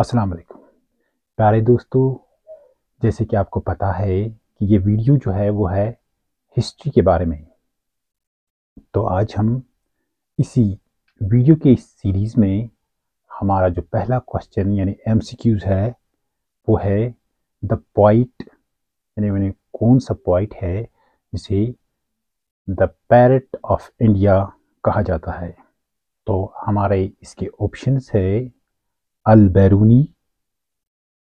अस्सलाम वालेकुम। प्यारे दोस्तों, जैसे कि आपको पता है कि ये वीडियो जो है, वो है हिस्ट्री के बारे में। तो आज हम इसी वीडियो के इस सीरीज़ में हमारा जो पहला क्वेश्चन यानी एमसीक्यूज है, वो है द पॉइंट यानी मैंने कौन सा पॉइंट है, जिसे द पैरट ऑफ़ इंडिया कहा जाता है। तो हमारे इसके ऑप्शंस है अल बैरूनी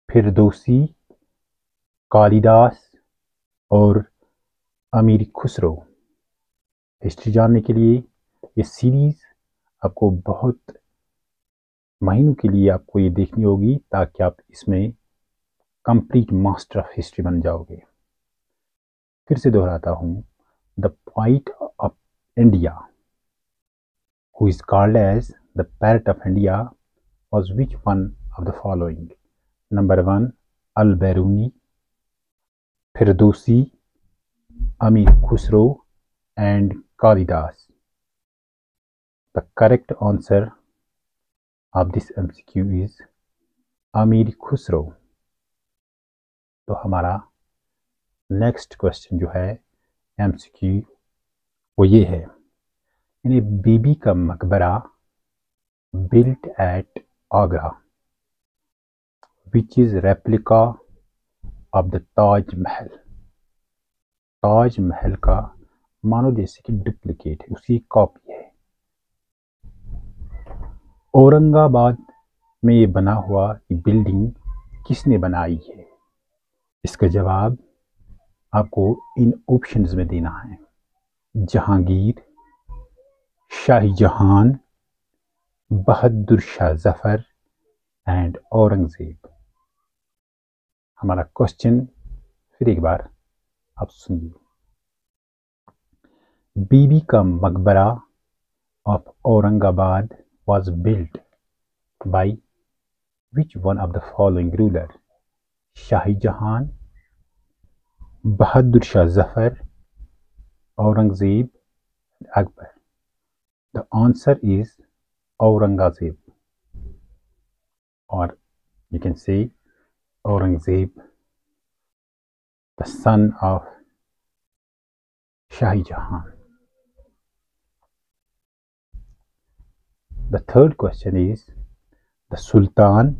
फिरदौसी कालिदास और अमीर खुसरो हिस्ट्री जानने के लिए ये सीरीज़ आपको बहुत महीनों के लिए आपको ये देखनी होगी ताकि आप इसमें कंप्लीट मास्टर ऑफ़ हिस्ट्री बन जाओगे फिर से दोहराता हूँ the point of India who is called as the parrot of India was which one of the following? Number one, Al Beruni, Firdousi, Amir Khusro, and Kalidas. The correct answer of this MCQ is Amir Khusro. तो हमारा next question जो है MCQ वो ये है यानी Bibi ka Maqbara built at Agra, which is replica of the Taj Mahal. Taj Mahal का मानो जैसे कि डुप्लीकेट है उसी कॉपी है। औरंगाबाद में ये बना हुआ ये बिल्डिंग किसने बनाई है? इसका जवाब आपको इन ऑप्शंस में देना है। जहांगीर शाही जहान बहादुर शाह ज़फ़र एंड औरंगज़ेब। हमारा क्वेश्चन फिर एक बार आप सुनिए। Bibi ka Maqbara of Aurangabad was built by which one of the following ruler Shahjahan Bahadur Shah Zafar, Aurangzeb, Akbar. The answer is Aurangzeb, or you can say Aurangzeb, the son of Shahi Jahan. The third question is the Sultan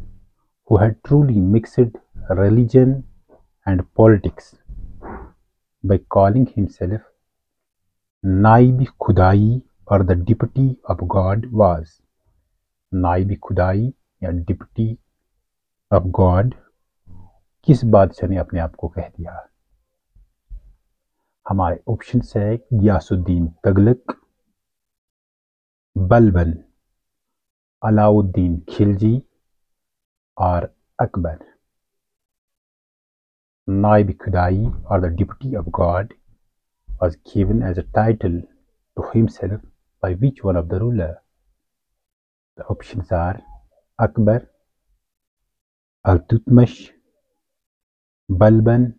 who had truly mixed religion and politics by calling himself Naib Khudai or the deputy of God was नाइब खुदाई या deputy of God, किस बादशाह ने अपने आप को कह दिया? हमारे ऑप्शन है गियासुद्दीन तगलक, बलबन अलाउद्दीन खिलजी और अकबर। नाइब खुदाई और the deputy of God was given as a title to himself by which one of the ruler? The options are Akbar, Al-Tutmash, Balban,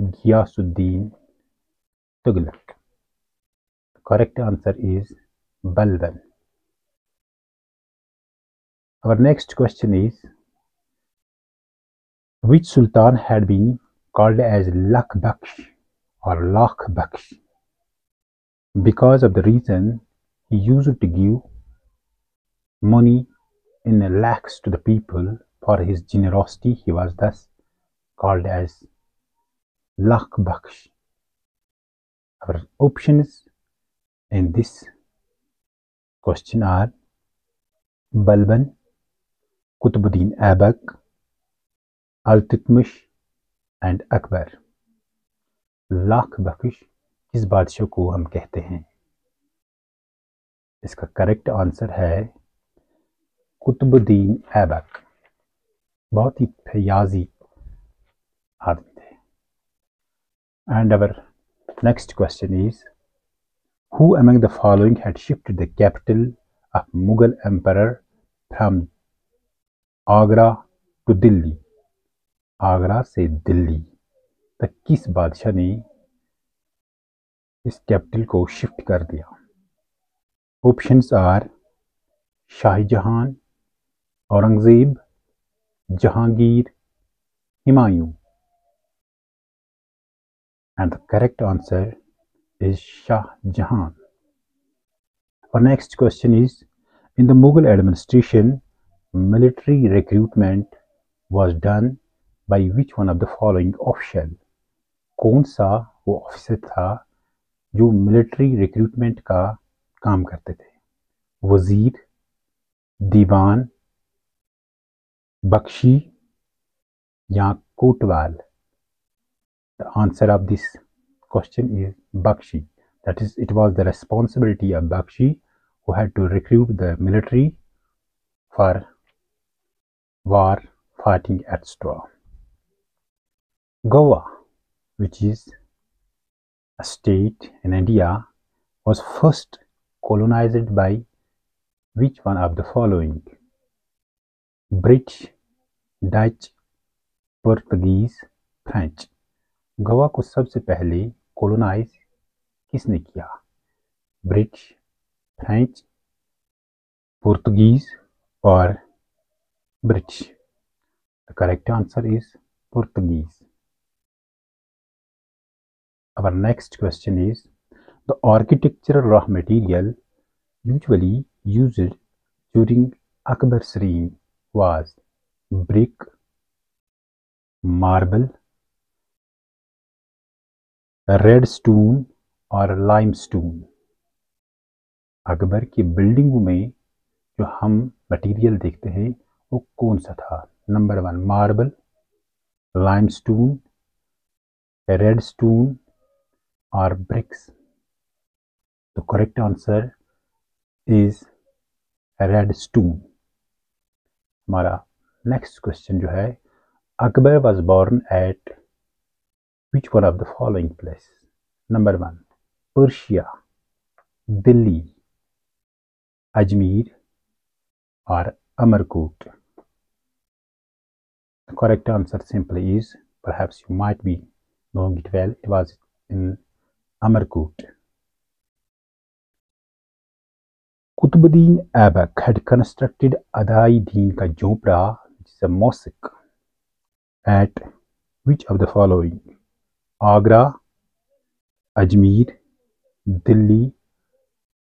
Ghiyasuddin, Tughlaq. The correct answer is Balban. Our next question is which sultan had been called as Lakh Baksh or Lakh Baksh because of the reason he used to give money in lakhs to the people for his generosity. He was thus called as Lakh Baksh. Our options in this question are Balban, Qutbuddin Abak, Al-Tutmish and Akbar. Lakh Bakhsh किस बादशाह को हम कहते हैं इसका correct answer है कुतुबुद्दीन ऐबक। बहुत ही फयाजी आदमी थे। And our next question is who among the following had shifted the capital of Mughal emperor from Agra to Delhi Agra से दिल्ली तक किस बादशाह ने इस कैपिटल को शिफ्ट कर दिया? Options are Shahjahan Aurangzeb, Jahangir, Humayun. And the correct answer is Shah Jahan और next question is in the Mughal administration military recruitment was done by which one of the following option कौन सा वो officer था जो military recruitment का काम करते थे? वज़ीर, दीवान Bakshi or Kotwal? The answer of this question is Bakshi. That is, it was the responsibility of Bakshi who had to recruit the military for war fighting at straw. Goa, which is a state in India, was first colonized by which one of the following? British, Dutch, Portuguese, French. Goa को सबसे पहले colonise किसने किया? British, French, Portuguese और British. The correct answer is Portuguese. Our next question is the architectural raw material usually use during Akbar Sarin was brick, marble, stone और limestone Akbar की बिल्डिंगों में जो हम मटेरियल देखते हैं वो कौन सा था? Number one marble limestone red stone और bricks the correct answer is red stone हमारा नेक्स्ट क्वेश्चन जो है Akbar was born at which one of the following place number one Persia Delhi Ajmer और Amarkot correct answer simple is पर you might be knowing it well it was in Amarkot Qutbuddin Aibak had constructed Adai Din ka Jhopra, which is a mosque, at which of the following? Agra, Ajmer, Delhi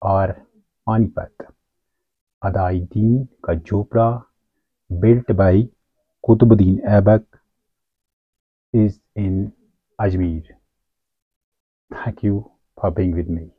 or Panipat. Adai Din ka Jhopra, built by Qutbuddin Aibak, is in Ajmer. Thank you for being with me.